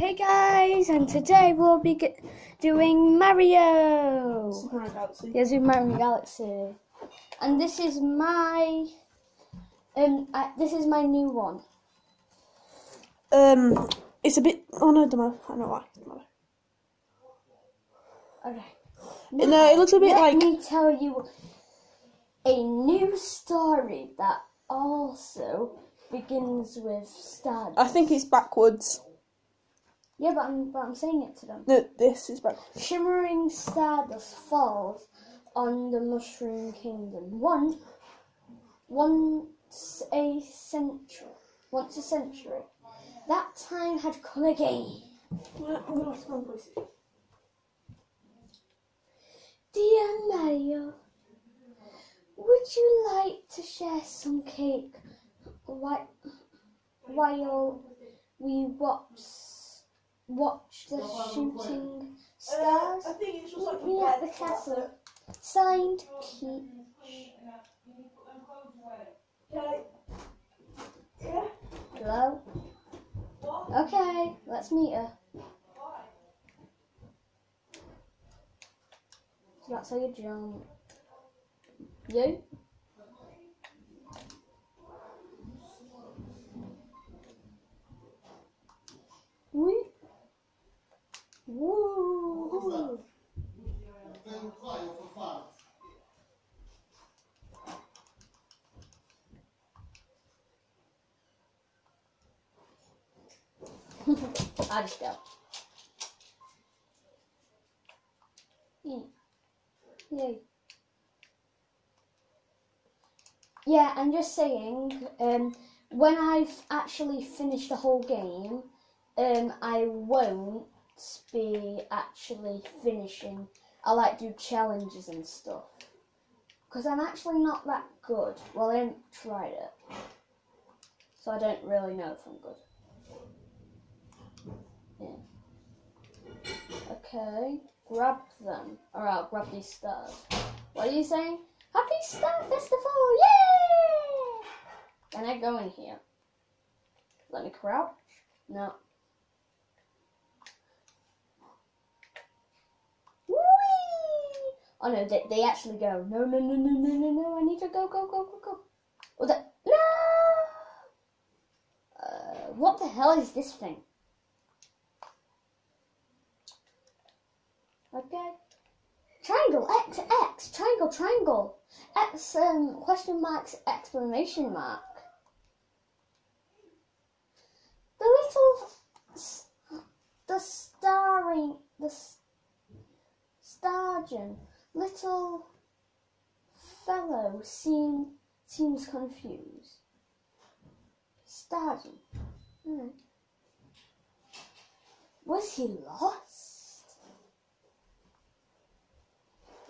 Hey guys, and today we'll be doing Mario. Super Galaxy. Yeah, Super Mario Galaxy, and this is my um, this is my new one. Um, it's a bit. Oh no, don't matter. I know why. Don't matter. Okay. No, it looks a bit like Let me tell you a new story that also begins with Stardust. I think it's backwards. Yeah, but I'm but I'm saying it to them. No, this is backwards. Shimmering stardust falls on the Mushroom Kingdom. One, once a century. Once a century. That time had come again. Dear Mario, would you like to share some cake while, while we watch watch the shooting stars? Uh, think it's just Meet me at the castle. Signed, Peach. Hello? Okay, let's meet her. So that's how you jump. You? I go. Yeah. Yeah, I'm just saying, um, when I've actually finished the whole game, um, I won't be actually finishing. I like do challenges and stuff. Because I'm actually not that good. Well, I haven't tried it. So I don't really know if I'm good. Okay, grab them. Or I'll grab these stars. What are you saying? Happy Star Festival! Yay! Can I go in here? Let me crouch? No. Oh no, they, they actually go. No, no, no, no, no, no, no. I need to go, go, go, go, go. Oh, that. No! Uh, what the hell is this thing? Okay. Triangle, X, X, triangle, triangle. X, um, question marks, exclamation mark. The little, the starring, the sturgeon, little fellow seem, seems confused. Sturgeon. Hmm. Was he lost?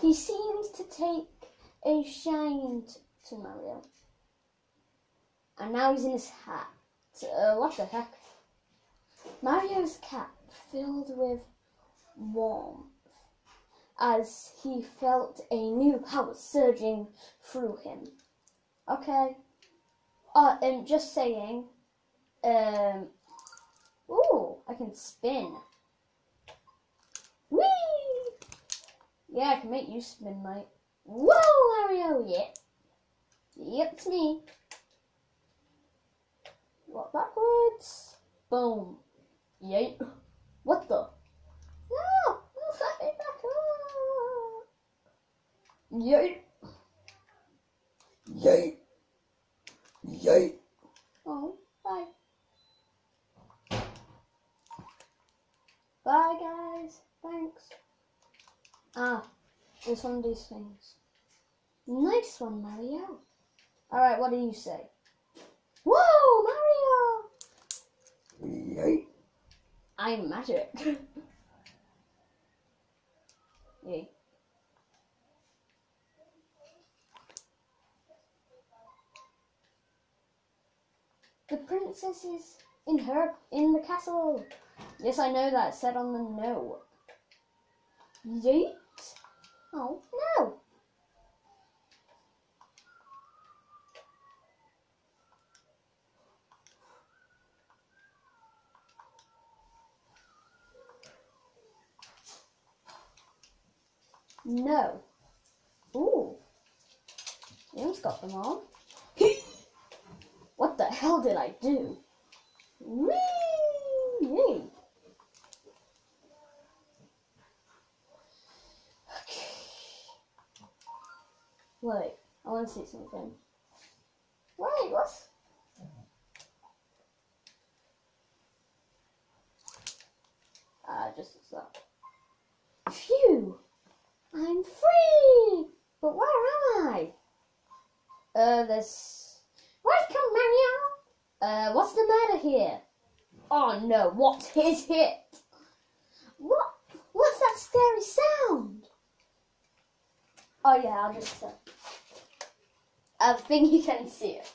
He seems to take a shine to Mario. And now he's in his hat. Uh, what the heck? Mario's cap filled with warmth as he felt a new power surging through him. Okay. Uh, and just saying. Um. Ooh, I can spin. Whee! Yeah, I can make you spin, mate. Whoa, Mario! Yeah. Yep, it's me. What backwards? Boom. Yay. What the? No! Back up! Yay! Yay. Yay. Oh, bye. Bye, guys. Thanks. Ah, there's one of these things. Nice one, Mario. Alright, what do you say? Whoa, Mario! Yay. I'm magic. Yay. The princess is in her in the castle. Yes, I know that. Said on the note. Yeet. Oh, no. No. Ooh. Jim's got them all. what the hell did I do? Whee! Wait, I want to see something. Wait, what's... Ah, just as that. Phew! I'm free! But where am I? Uh, there's... Welcome, Mario! Uh, what's the matter here? Oh no, what is it? What? What's that scary sound? Oh yeah, I'll just... Uh, I think you can see it.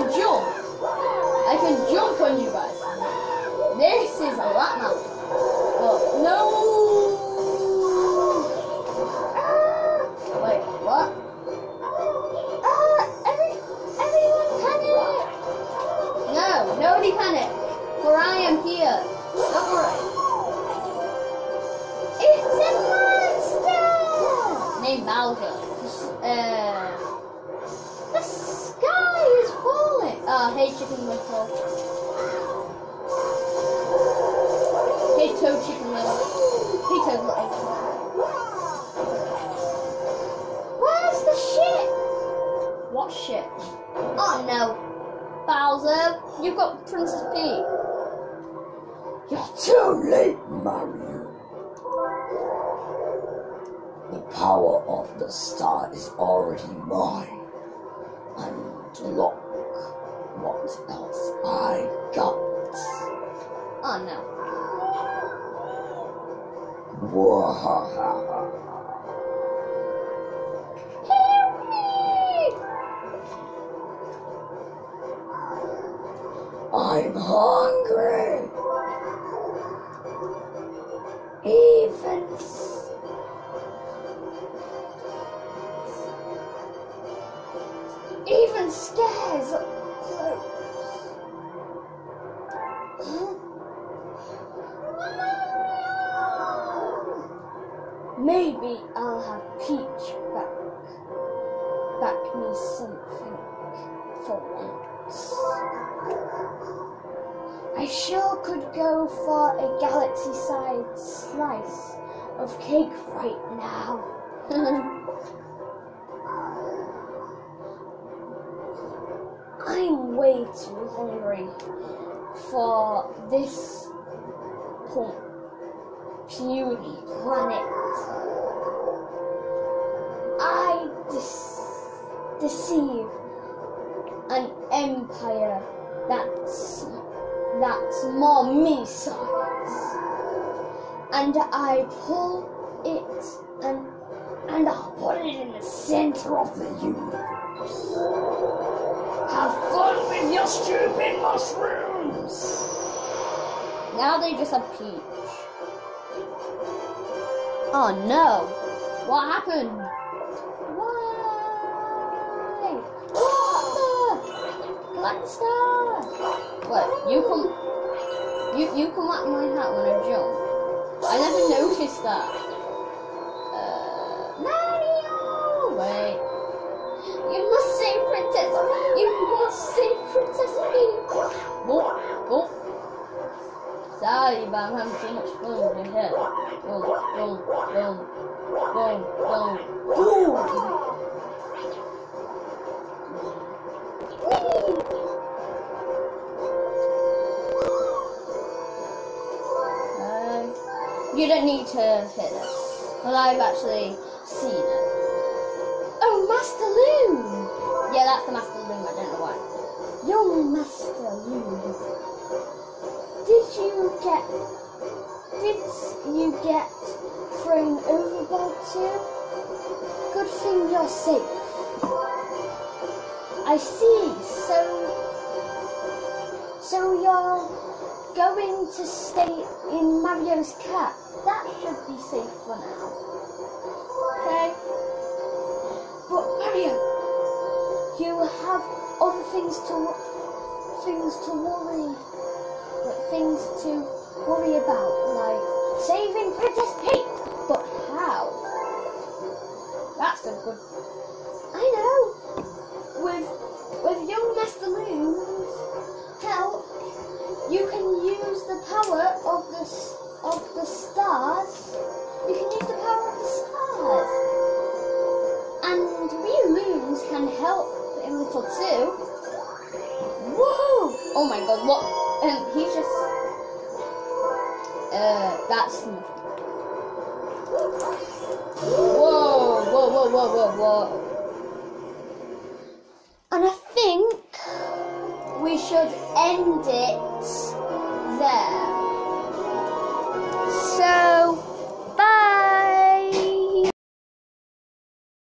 Can jump. I can jump on you guys. This is a lot now. Oh, no! Wait, what? Ah, every, everyone panic! No, nobody panic. For I am here. Don't worry. It's a monster! Named Bowser. Uh, Chicken Little. Hey, Toad Chicken Little. Hey, Toad Little. Where's the shit? What shit? Oh no. Bowser, you've got Princess Peach. You're too late, Mario. The power of the star is already mine. And look what else I got. Oh no. Me! I'm hungry. Even Even scares up close. Huh? Maybe I'll have Peach back. Back me something for once. I sure could go for a galaxy-sized slice of cake right now. way too hungry for this puny planet. I deceive an empire that's that's more me size, and I pull it and and I'll put it in the center of the universe. Stupid mushrooms! Now they just have peach. Oh no! What happened? Why? What the? Collect star! What? You come? You you come at my hat when I jump? I never noticed that. Uh, Mario! Wait. You must save Princess. You must save Princess Peach. Whoop, whoop. Sorry, but I'm having too much fun with your head. Boom, boom, boom, boom, boom, boom. Uh, you don't need to hit us, Well, I've actually seen it. Oh, Master Loom! Yeah, that's the Master room. I don't know why. Young Master Loom. Did you get. Did you get thrown overboard too? Good thing you're safe. I see. So, so you're going to stay in Mario's cat. That should be safe for now. Have other things to things to worry, like things to worry about, like saving Princess Peach. But how? That's a good. I know. With with young Master Loom's help, you can use the power of the little too. Whoa! Oh my God! What? Um, he's just. Uh, that's. Whoa! Whoa! Whoa! Whoa! Whoa! Whoa! And I think we should end it there. So